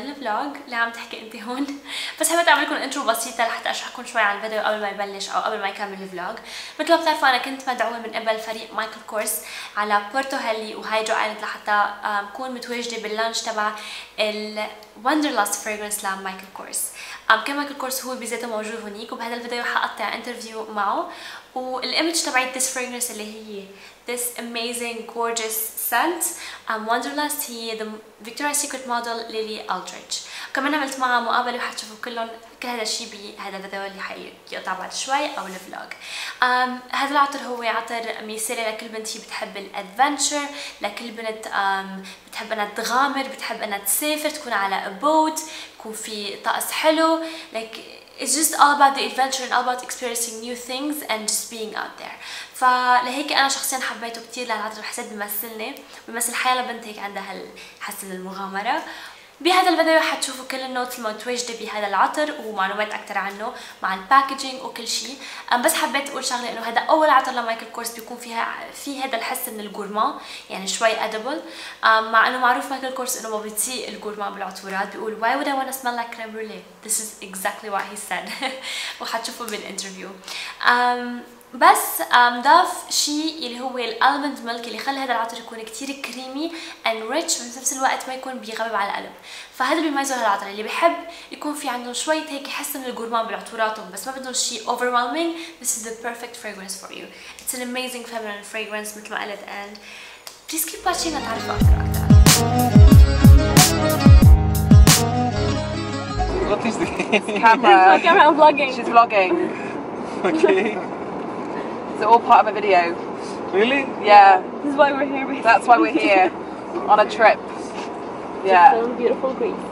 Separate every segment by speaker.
Speaker 1: وين الفلوج اللي عم تحكي أنت هون. بس حبيت أعمل لكم انترو بسيطة لحتى أشرحكم شوي عن الفيديو قبل ما يبلش أو قبل ما يكمل الفلوج مثل ما بتعرفوا أنا كنت مدعوه من قبل فريق مايكل كورس على بورتو هيلي وهايدرو آيلاند لحتى أكون متواجدة باللانش تبع ال Wanderlust fragrance لمايكل كورس um, كان مايكل كورس هو بذاته موجود هونيك وبهذا الفيديو حقطع انترفيو معه. والايمج تبعت this fragrance اللي هي this amazing gorgeous scent. Um, Wanderlust هي the Victoria's Secret model ليلي ألدريدج كمان عملت معها مقابلة وحتشوفوا كلهم كل هذا الشيء بهذا الفيديو اللي حيقطع بعد شوي أو الفلوج. هذا العطر هو عطر مثالي لكل بنت هي بتحب الادفنتشر لكل بنت بتحب أنها تغامر بتحب أنها تسافر تكون على بوت يكون في طقس حلو. Like it's just all about the adventure and all about experiencing new things and just being out there. فلهيك أنا شخصيا حبيته كثير للعطر وحسيت بيمثلني بيمثل حيالة بنت هيك عندها هالحس المغامرة بهذا الفيديو حتشوفوا كل النوتس المتواجدة بهذا العطر ومعلومات أكثر عنه مع الباكجينج وكل شيء. بس حبيت أقول شغلة إنه هذا أول عطر لمايكل كورس بيكون فيها في هذا الحس من الجورمان يعني شوي أدبل مع إنه معروف مايكل كورس إنه ما بيطيق الجورمان بالعطورات بيقول why would I want to smell like creme brulee? This is exactly what he said. وحتشوفوا بالانترفيو بس ضاف شيء اللي هو الالمند ميلك اللي خلى هذا العطر يكون كتير كريمي اند ريتش وفي نفس الوقت ما يكون بيغبب على القلب فهذا اللي بيميزه هالعطر اللي بيحب يكون في عندهم شوية هيك يحس من الجورمان بعطوراتهم بس ما بدهم شيء overwhelming this is the perfect fragrance for you it's an amazing feminine fragrance مثل ما قلت and please keep watching لتعرفوا أكثر وأكثر
Speaker 2: What is this?
Speaker 3: camera.
Speaker 1: I'm vlogging
Speaker 3: She's vlogging.
Speaker 2: okay.
Speaker 3: It's all part of a video.
Speaker 2: Really?
Speaker 3: Yeah,
Speaker 1: this is why we're here basically.
Speaker 3: that's why we're here on a trip. Yeah.
Speaker 1: beautiful Greece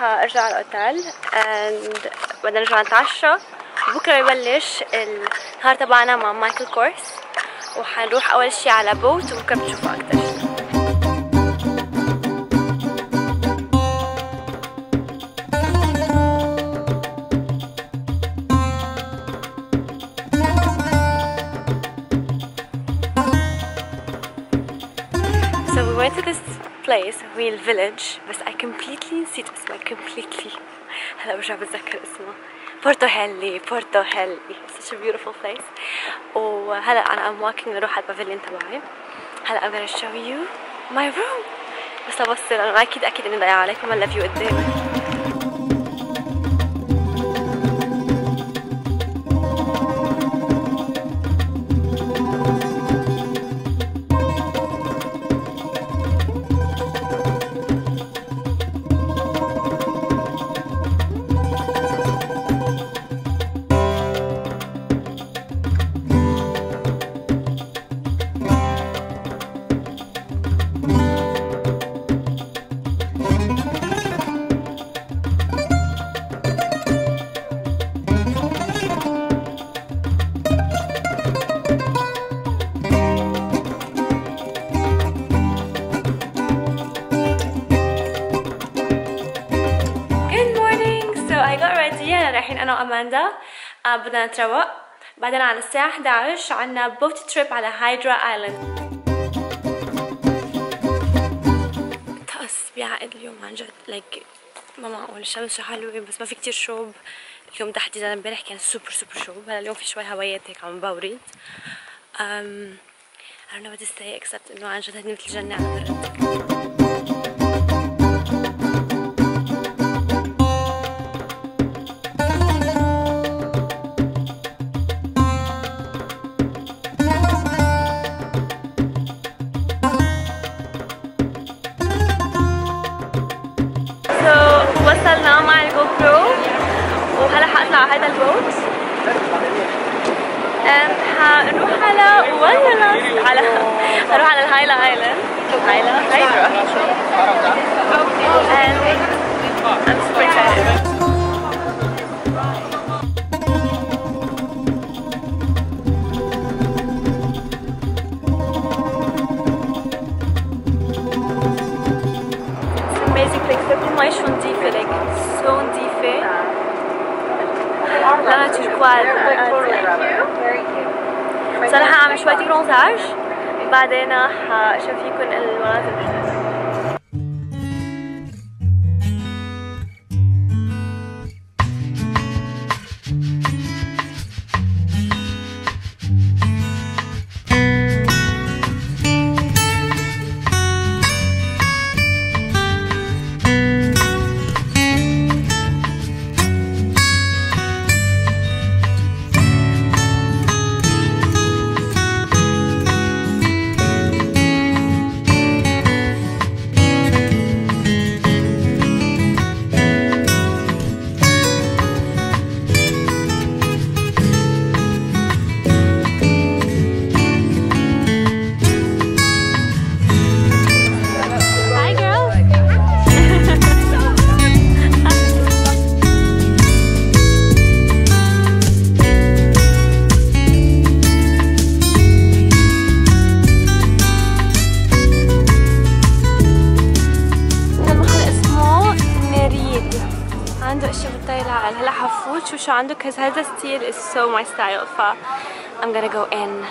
Speaker 1: بعدين حارجع على الاوتيل بعدين نرجع نتعشى. وبكره يبلش النهار تبعنا مع مايكل كورس وحنروح أول شي على بوت وبكرة بتشوفوا أكثر هي الفيلج بس I completely نسيت اسمها completely هلا برجع بتذكر اسمها بورتو هيلي بورتو هيلي such a beautiful place. وهلا أنا I'm walking نروح على البافيليون تبعي. هلا I'm gonna show you my room. بس ابصر أنا أكيد أكيد إني ضايعة عليكم. هلا فيو قدامي وأماندا آه بدنا نتروق. بعدين على الساعة 11 عنا بوت تريب على هايدرا ايلاند الطقس بيعقد اليوم عن جد لايك ما معقول. الشمس حلوة بس ما في كتير شوب اليوم تحديدا امبارح كان سوبر سوبر شوب هلا اليوم في شوي هوايات هيك عم بورد um, I don't know what to say except إنه عن جد هدي مثل جنة على برد and I'm super excited. ماهيش نضيفة لك سو نضيفة لا تيركوال صراحة عامل شوية برونزاج بعدين حشوف فيكم المناظر على هلا حفوت شو شو عنده كز هذا ستيل is so my style ف I'm gonna go in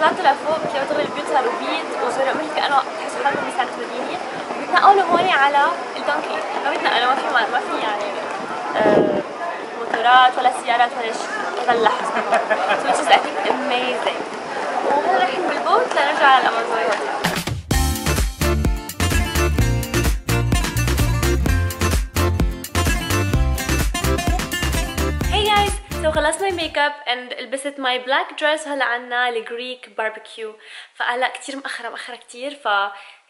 Speaker 1: طلعتوا لفوق دغري البيوت صاروا بيض وزرق مثل كأنه تحسوا حالكم بسانت مدينة وبتنقلوا هون على الدونكي ما بتنقلوا ما في ما في يعني آه، موتورات ولا سيارات ولا شيء. اللحظة so which is I think amazing. وهلا رايحين بالبوت لنرجع على الأمازون. خلصنا الميك اب and لبست ماي بلاك دريس وهلا عنا الجريك باربيكيو فهلا كتير مأخرة مأخرة كتير ف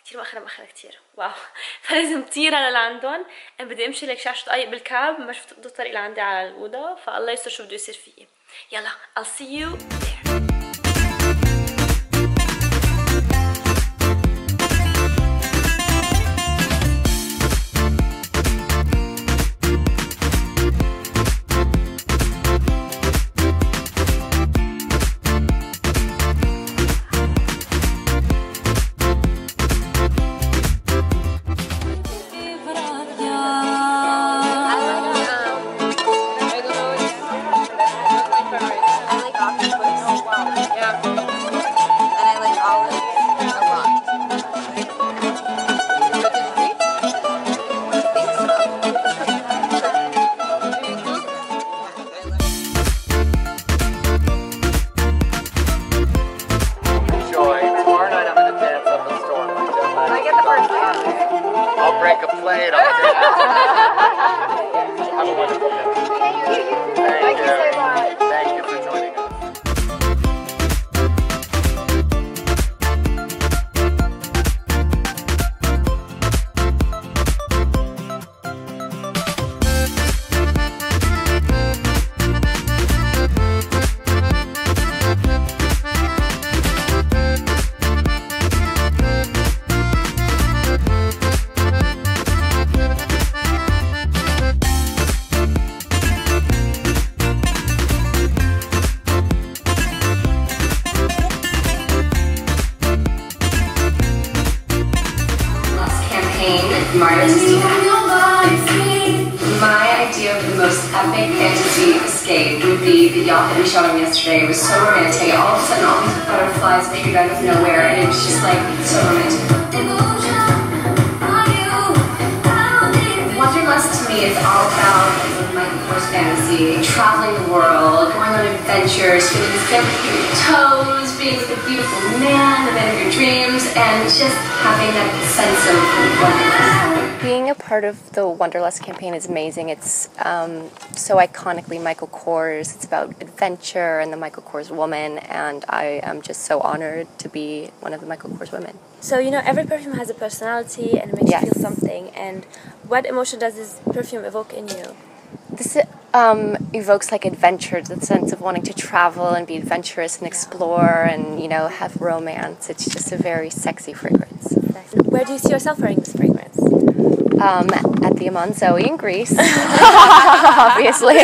Speaker 1: كتير مأخرة مأخرة كتير. واو. فلازم طير أنا لعندهم. بدي أمشي لك شي 10 دقايق بالكاب ما شفت الطريق لعندي على الأوضة. فالله يستر شو بده يصير فيي. يلا I'll see you there.
Speaker 3: get the first.
Speaker 4: I'll break a plate. I'll Have a wonderful day. Yesterday. It was so romantic. All of a sudden, all these butterflies appeared out of nowhere, and it was just like so romantic. Wonderlust to me is all about Michael Kors fantasy, traveling the world, going on adventures, feeling the skin with your toes, being with a beautiful man, the man of your dreams, and just having that sense of wonderlust.
Speaker 5: Being a part of the Wonderlust campaign is amazing. It's um, so iconically Michael Kors. It's about adventure and the Michael Kors woman, and I am just so honored to be one of the Michael Kors women.
Speaker 1: So you know, every perfume has a personality and it makes
Speaker 5: Yes.
Speaker 1: you feel something. And what emotion does this perfume evoke in you?
Speaker 5: This um, evokes like adventure, the sense of wanting to travel and be adventurous and explore and you know have romance. It's just a very sexy fragrance.
Speaker 1: Where do you see yourself wearing this fragrance?
Speaker 5: Um, at the Amanzoe in Greece, obviously,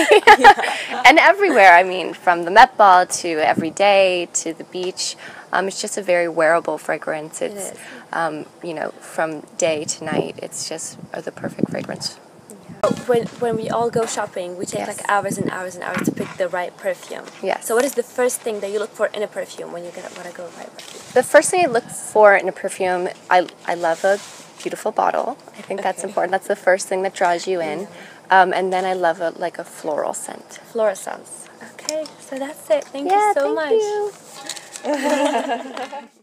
Speaker 5: and everywhere. I mean, from the Met Ball to every day to the beach. Um, it's just a very wearable fragrance. It's,
Speaker 1: is.
Speaker 5: um, you know, from day to night. It's just uh, the perfect fragrance.
Speaker 1: When when we all go shopping, we take
Speaker 5: Yes.
Speaker 1: like hours and hours and hours to pick the right perfume.
Speaker 5: Yes.
Speaker 1: So what is the first thing that you look for in a perfume when you get want to go buy perfume?
Speaker 5: The first thing I look for in a perfume, I, I love a beautiful bottle. I think that's
Speaker 1: Okay.
Speaker 5: important. That's the first thing that draws you in. Um, and then I love a, like a floral scent.
Speaker 1: Florissance. Okay, so that's it. Thank
Speaker 5: yeah,
Speaker 1: you so
Speaker 5: thank
Speaker 1: much.
Speaker 5: you.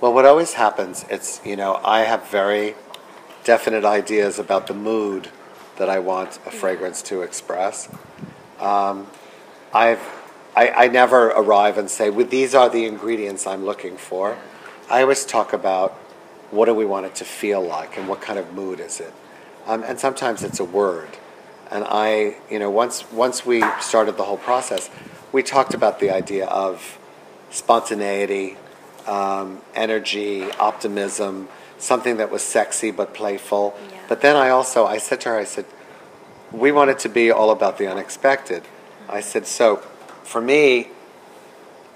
Speaker 6: Well, what always happens, it's, you know, I have very definite ideas about the mood that I want a fragrance to express. Um, I've, I, I never arrive and say, well, these are the ingredients I'm looking for. I always talk about what do we want it to feel like and what kind of mood is it. Um, and sometimes it's a word. And I, you know, once, once we started the whole process, we talked about the idea of spontaneity, um, energy, optimism, something that was sexy but playful.
Speaker 1: Yeah.
Speaker 6: But then I also, I said to her, I said, we want it to be all about the unexpected. I said, so for me,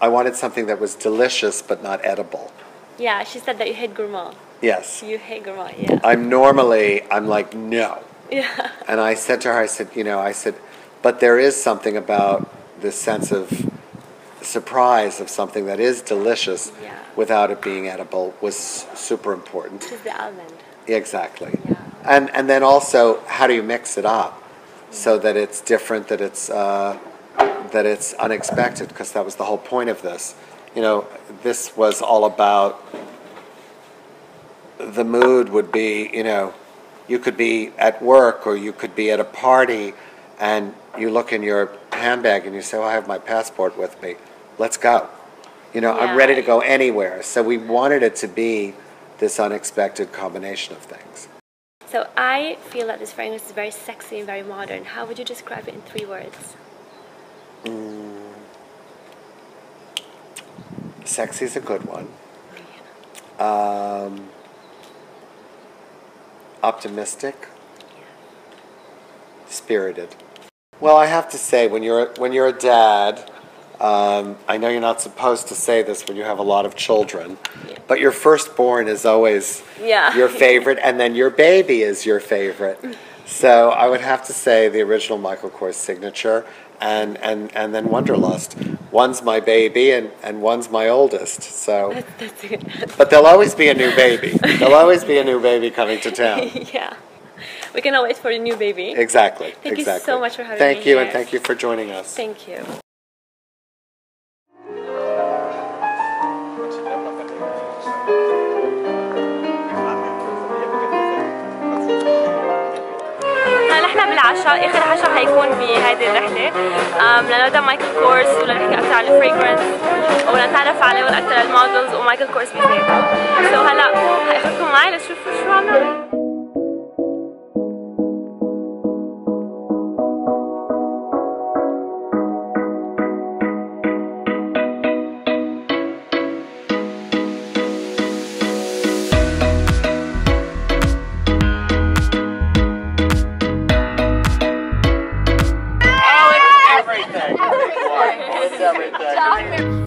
Speaker 6: I wanted something that was delicious but not edible.
Speaker 1: Yeah, she said that you hate gourmand.
Speaker 6: Yes.
Speaker 1: You hate gourmand, yeah.
Speaker 6: I'm normally, I'm like, no.
Speaker 1: Yeah.
Speaker 6: And I said to her, I said, you know, I said, but there is something about this sense of surprise of something that is delicious
Speaker 1: Yeah.
Speaker 6: without it being edible was super important.
Speaker 1: The almond.
Speaker 6: Exactly.
Speaker 1: Yeah.
Speaker 6: And and then also, how do you mix it up so that it's different, that it's uh, that it's unexpected? Because that was the whole point of this. You know, this was all about the mood would be, you know, you could be at work or you could be at a party, and you look in your handbag and you say, "Well, I have my passport with me. Let's go." You know, I'm
Speaker 1: Yeah.
Speaker 6: ready to go anywhere. So we wanted it to be this unexpected combination of things.
Speaker 1: So I feel that this fragrance is very sexy and very modern. How would you describe it in three words?
Speaker 6: Sexy is a good one. Um, optimistic, spirited. Well, I have to say, when you're when you're a dad, um, I know you're not supposed to say this when you have a lot of children, but your firstborn is always
Speaker 1: Yeah.
Speaker 6: your favorite, and then your baby is your favorite. So I would have to say the original Michael Kors signature, and and and then Wonderlust. One's my baby, and and one's my oldest. So,
Speaker 1: That's good.
Speaker 6: but there'll always be a new baby. There'll always be a new baby coming to town.
Speaker 1: yeah. We cannot wait for the new baby.
Speaker 6: Exactly.
Speaker 1: Thank you so much for having
Speaker 6: Thank
Speaker 1: me
Speaker 6: you,
Speaker 1: here.
Speaker 6: and thank you for joining us.
Speaker 1: Thank you. هلا إحنا بالعشاء آخر عشاء حيكون بهذه الرحلة. لنودع مايكل كورس ولنحكي أكثر عن الفريجرنس ولنتعرف عليه أكثر المودلز ومايكل كورس بذاته سو هلا حاخذكم معي لتشوفوا شو عم نعمل
Speaker 6: It's everything.